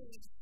always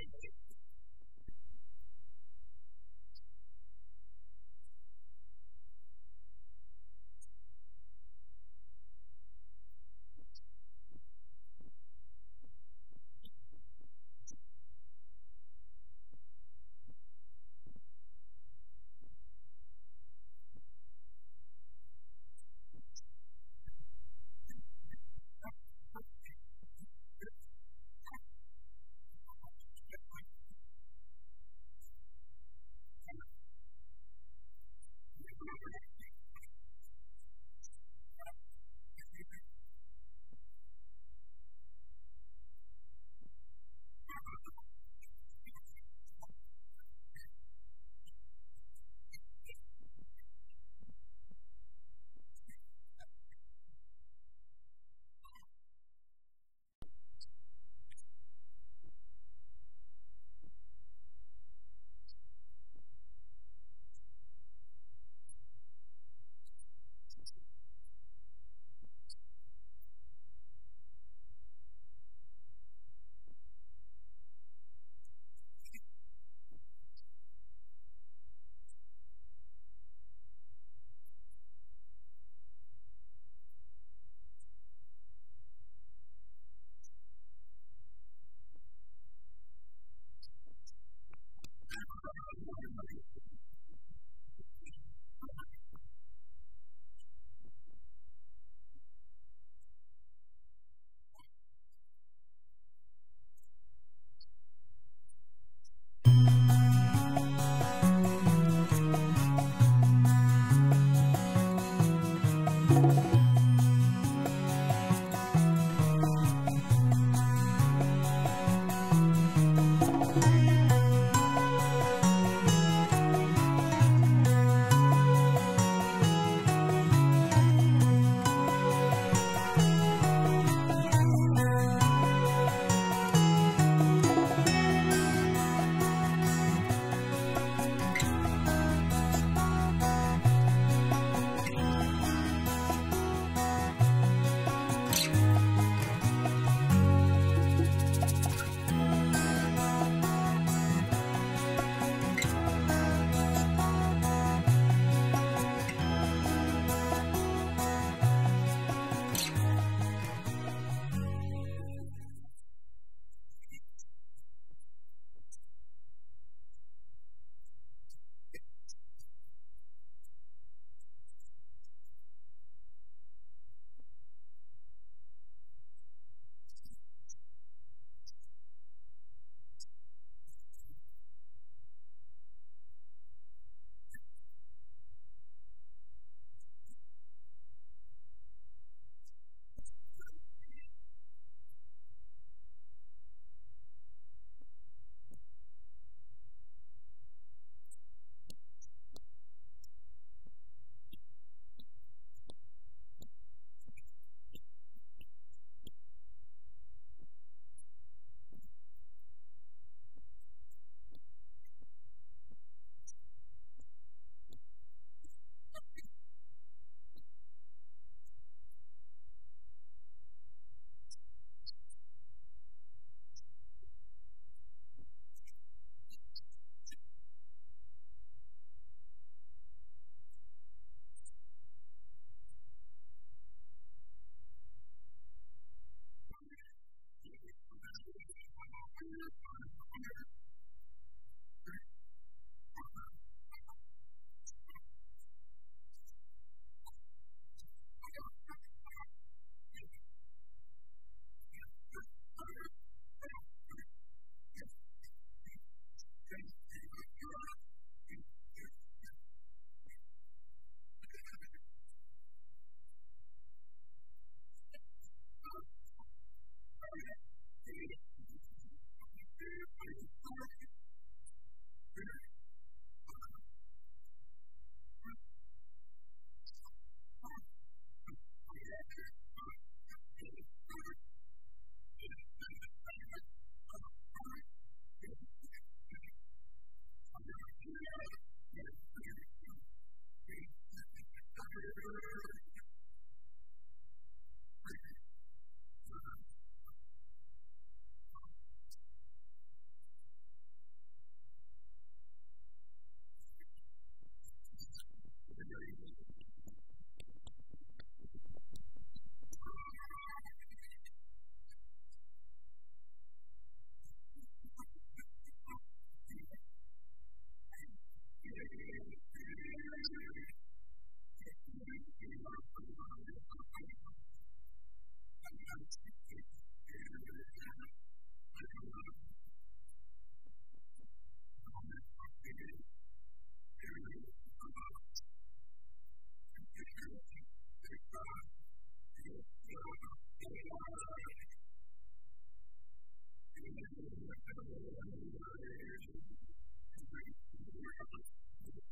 make it.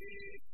it is